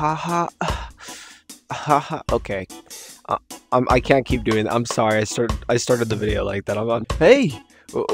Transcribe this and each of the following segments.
haha. Haha. okay. Uh, I'm, I can't keep doing that. I'm sorry. I started I started the video like that. I'm on. Hey,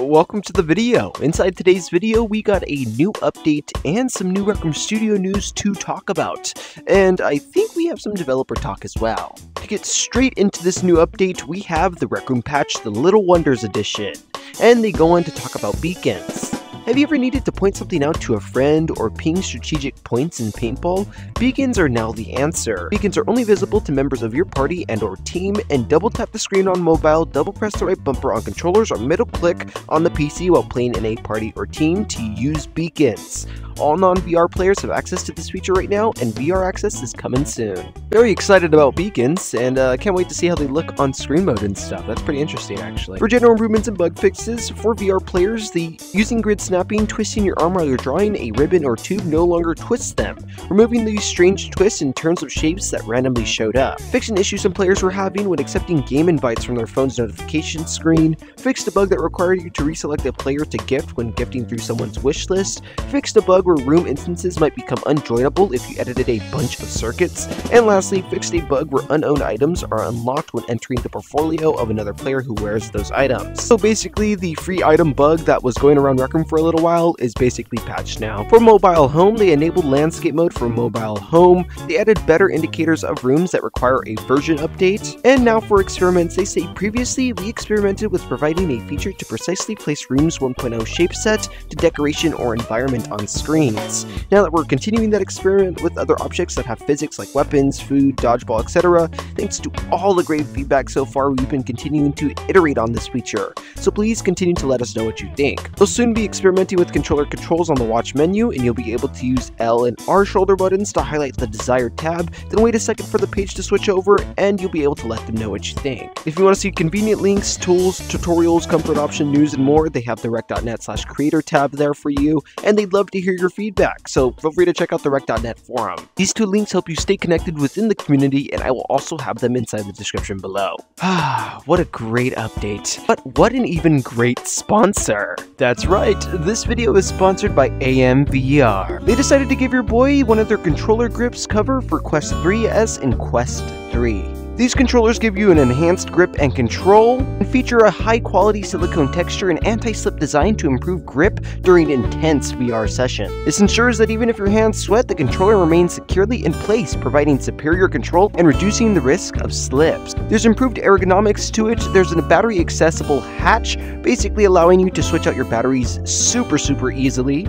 welcome to the video. Inside today's video, we got a new update and some new Rec Room Studio news to talk about. And I think we have some developer talk as well. To get straight into this new update, we have the Rec Room patch, the Little Wonders edition. And they go on to talk about beacons. Have you ever needed to point something out to a friend or ping strategic points in paintball? Beacons are now the answer. Beacons are only visible to members of your party and or team, and double tap the screen on mobile, double press the right bumper on controllers, or middle click on the PC while playing in a party or team to use beacons. All non-VR players have access to this feature right now, and VR access is coming soon. Very excited about beacons, and uh, can't wait to see how they look on screen mode and stuff. That's pretty interesting, actually. For general improvements and bug fixes, for VR players, the using grid snapping, twisting your arm while you're drawing a ribbon or tube no longer twists them, removing these strange twists and turns of shapes that randomly showed up. Fixing issues some players were having when accepting game invites from their phone's notification screen, fixed a bug that required you to reselect a player to gift when gifting through someone's wish list, fixed a bug where room instances might become unjoinable if you edited a bunch of circuits, and lastly, fixed a bug where unowned items are unlocked when entering the portfolio of another player who wears those items. So basically, the free item bug that was going around Rec Room for a little while is basically patched now. For mobile home, they enabled landscape mode for mobile home, they added better indicators of rooms that require a version update, and now for experiments, they say previously we experimented with providing a feature to precisely place rooms 1.0 shape set to decoration or environment on screens. Now that we're continuing that experiment with other objects that have physics like weapons, food, dodgeball, etc., thanks to all the great feedback so far, we've been continuing to iterate on this feature, so please continue to let us know what you think. We'll soon be experimenting with controller controls on the watch menu, and you'll be able to use L and R shoulder buttons to highlight the desired tab, then wait a second for the page to switch over, and you'll be able to let them know what you think. If you want to see convenient links, tools, tutorials, comfort option, news, and more, they have the rec.net slash creator tab there for you, and they'd love to hear your feedback feedback, so feel free to check out the rec.net forum. These two links help you stay connected within the community, and I will also have them inside the description below. Ah, what a great update. But what an even great sponsor. That's right, this video is sponsored by AMVR. They decided to give your boy one of their controller grips cover for Quest 3S and Quest 3. These controllers give you an enhanced grip and control, and feature a high quality silicone texture and anti-slip design to improve grip during intense VR sessions. This ensures that even if your hands sweat, the controller remains securely in place, providing superior control and reducing the risk of slips. There's improved ergonomics to it, there's a battery accessible hatch, basically allowing you to switch out your batteries super super easily,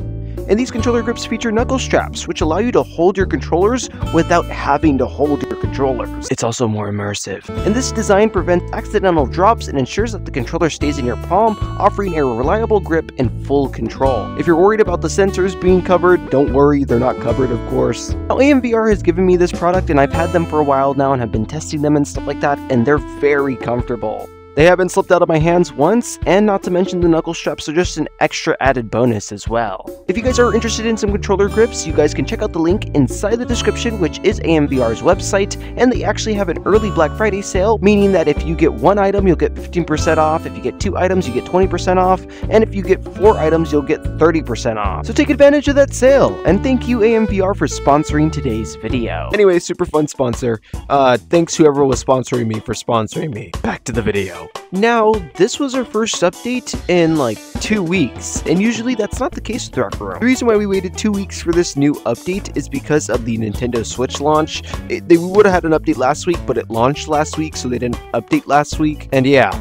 and these controller grips feature knuckle straps, which allow you to hold your controllers without having to hold your controllers. It's also more immersive. And this design prevents accidental drops and ensures that the controller stays in your palm, offering a reliable grip and full control. If you're worried about the sensors being covered, don't worry, they're not covered, of course. Now, AMVR has given me this product, and I've had them for a while now and have been testing them and stuff like that, and they're very comfortable. They haven't slipped out of my hands once, and not to mention the knuckle straps are just an extra added bonus as well. If you guys are interested in some controller grips, you guys can check out the link inside the description, which is AMVR's website, and they actually have an early Black Friday sale, meaning that if you get one item, you'll get 15% off, if you get two items, you get 20% off, and if you get four items, you'll get 30% off. So take advantage of that sale, and thank you AMVR for sponsoring today's video. Anyway, super fun sponsor. Uh, thanks whoever was sponsoring me for sponsoring me. Back to the video. Now, this was our first update in like two weeks, and usually that's not the case with Room. The reason why we waited two weeks for this new update is because of the Nintendo Switch launch. It, they would have had an update last week, but it launched last week, so they didn't update last week. And yeah,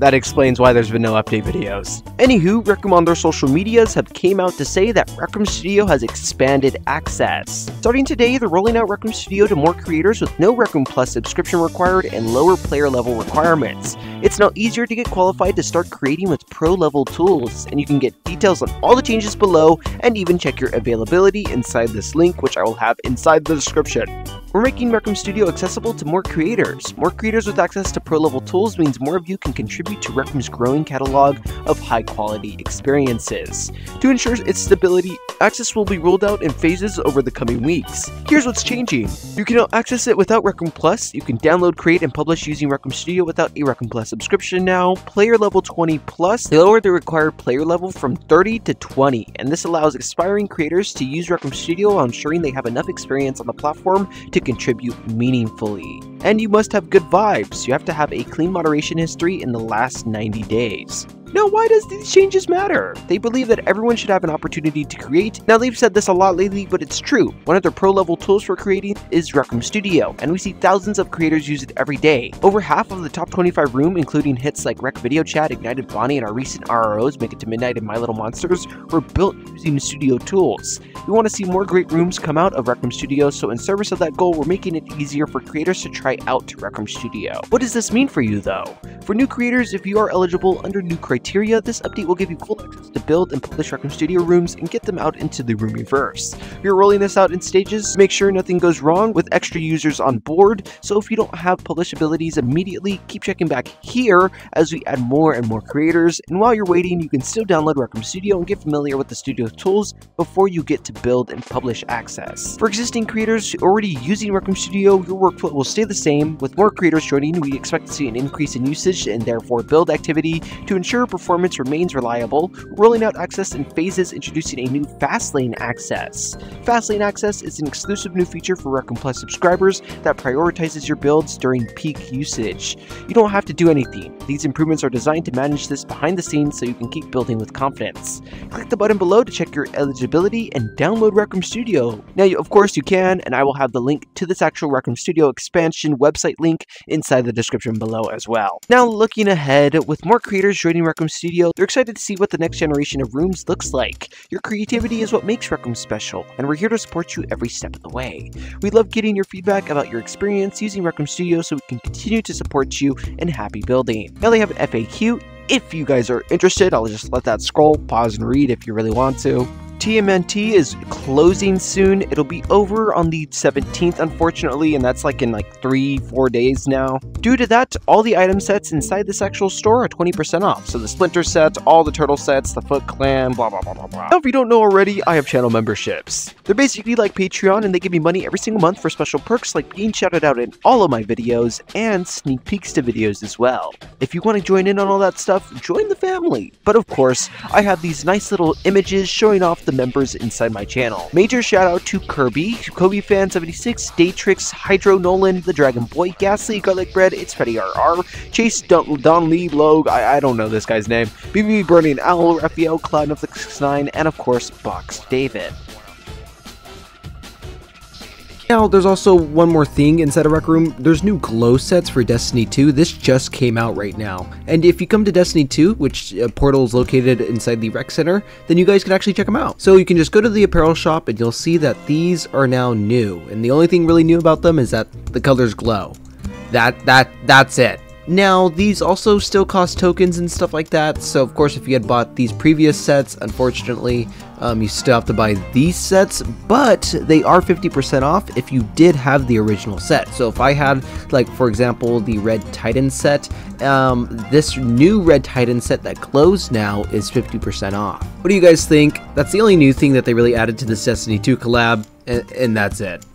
that explains why there's been no update videos. Anywho, Rec Room on their social medias have came out to say that Rec Room Studio has expanded access. Starting today, they're rolling out Rec Room Studio to more creators with no Rec Room Plus subscription required and lower player level requirements. It's now easier to get qualified to start creating with pro level tools, and you can get details on all the changes below and even check your availability inside this link, which I will have inside the description. We're making Rec Studio accessible to more creators. More creators with access to pro level tools means more of you can contribute to Rec growing catalog of high quality experiences. To ensure its stability, access will be rolled out in phases over the coming weeks. Here's what's changing. You can now access it without Rec Plus, you can download, create, and publish using Rec Studio without a Rec Plus subscription now. Player level 20 plus, they lowered the required player level from 30 to 20, and this allows aspiring creators to use Rec Studio while ensuring they have enough experience on the platform to contribute meaningfully. And you must have good vibes. You have to have a clean moderation history in the last 90 days. Now, why does these changes matter? They believe that everyone should have an opportunity to create. Now, they've said this a lot lately, but it's true. One of their pro level tools for creating is Rec Room Studio, and we see thousands of creators use it every day. Over half of the top 25 room, including hits like Rec Video Chat, Ignited Bonnie, and our recent RROs, Make It to Midnight and My Little Monsters, were built using Studio tools. We want to see more great rooms come out of Rec Room Studio, so in service of that goal, we're making it easier for creators to try out Rec Room Studio. What does this mean for you, though? For new creators, if you are eligible under new criteria, this update will give you full access to build and publish Rec Studio rooms and get them out into the Roomieverse. We're rolling this out in stages make sure nothing goes wrong with extra users on board, so if you don't have publish abilities immediately, keep checking back here as we add more and more creators, and while you're waiting, you can still download Rec Studio and get familiar with the studio tools before you get to build and publish access. For existing creators already using Rec Studio, your workflow will stay the same. With more creators joining, we expect to see an increase in usage and therefore build activity to ensure performance remains reliable, rolling out access in phases introducing a new Fastlane access. Fastlane access is an exclusive new feature for Rec Room Plus subscribers that prioritizes your builds during peak usage. You don't have to do anything. These improvements are designed to manage this behind the scenes so you can keep building with confidence. Click the button below to check your eligibility and download Rec Studio. Now, you, of course, you can, and I will have the link to this actual Rec Studio expansion website link inside the description below as well. Now, looking ahead, with more creators joining Rec Studio, they're excited to see what the next generation of rooms looks like. Your creativity is what makes Rec special, and we're here to support you every step of the way. We love getting your feedback about your experience using Rec Studio so we can continue to support you in happy building. Now they have an FAQ. If you guys are interested, I'll just let that scroll, pause and read if you really want to. TMNT is closing soon. It'll be over on the 17th, unfortunately, and that's like in like three, four days now. Due to that, all the item sets inside this actual store are 20% off. So the Splinter sets, all the Turtle sets, the Foot Clan, blah, blah, blah, blah, blah. Now, if you don't know already, I have channel memberships. They're basically like Patreon, and they give me money every single month for special perks like being shouted out in all of my videos and sneak peeks to videos as well. If you want to join in on all that stuff, join the family. But of course, I have these nice little images showing off the members inside my channel. Major shout out to Kirby, Kobe Fan 76, Daytrix, Hydro Nolan, The Dragon Boy, Ghastly, Garlic Bread, It's Freddy RR, Chase Don, Don Lee Logue, I, I don't know this guy's name, BB Burning Owl, Raphael, Cloud of the 69, and of course, Box David. Now, there's also one more thing inside of Rec Room. There's new glow sets for Destiny 2. This just came out right now. And if you come to Destiny 2, which uh, portal is located inside the Rec Center, then you guys can actually check them out. So you can just go to the apparel shop and you'll see that these are now new. And the only thing really new about them is that the colors glow. That that that's it. Now, these also still cost tokens and stuff like that, so of course if you had bought these previous sets, unfortunately, um, you still have to buy these sets, but they are 50% off if you did have the original set. So if I had, like, for example, the Red Titan set, um, this new Red Titan set that closed now is 50% off. What do you guys think? That's the only new thing that they really added to this Destiny 2 collab, and, and that's it.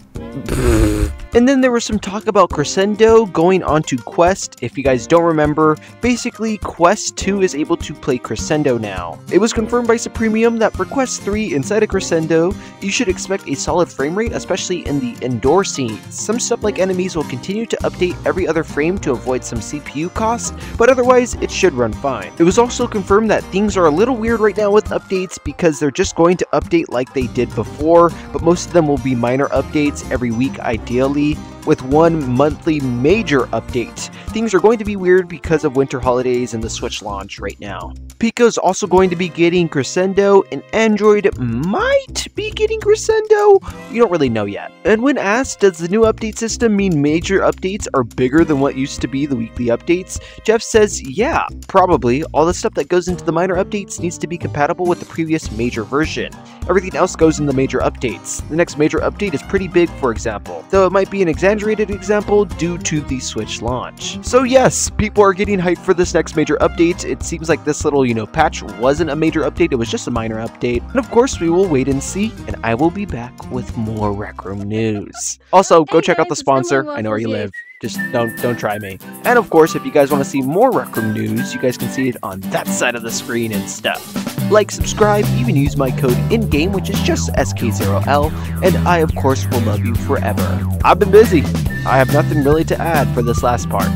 And then there was some talk about Crescendo going on to Quest. If you guys don't remember, basically Quest 2 is able to play Crescendo now. It was confirmed by Supremium that for Quest 3 inside of Crescendo, you should expect a solid frame rate, especially in the indoor scenes. Some stuff like enemies will continue to update every other frame to avoid some CPU costs, but otherwise it should run fine. It was also confirmed that things are a little weird right now with updates because they're just going to update like they did before, but most of them will be minor updates every week ideally City with one monthly major update. Things are going to be weird because of winter holidays and the Switch launch right now. Pico's also going to be getting Crescendo, and Android might be getting Crescendo. We don't really know yet. And when asked, does the new update system mean major updates are bigger than what used to be the weekly updates? Jeff says, yeah, probably. All the stuff that goes into the minor updates needs to be compatible with the previous major version. Everything else goes in the major updates. The next major update is pretty big, for example, though it might be an exaggerated example due to the Switch launch. So yes, people are getting hyped for this next major update. It seems like this little, you know, patch wasn't a major update, it was just a minor update. And of course, we will wait and see, and I will be back with more Rec Room news. Also, go Hey check out the guys, it's Emily sponsor. I know where you live. Just don't don't try me. And of course, if you guys want to see more Rec Room news, you guys can see it on that side of the screen and stuff. Like, subscribe, even use my code in-game, which is just SK0L, and I of course will love you forever. I've been busy. I have nothing really to add for this last part.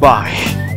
Bye.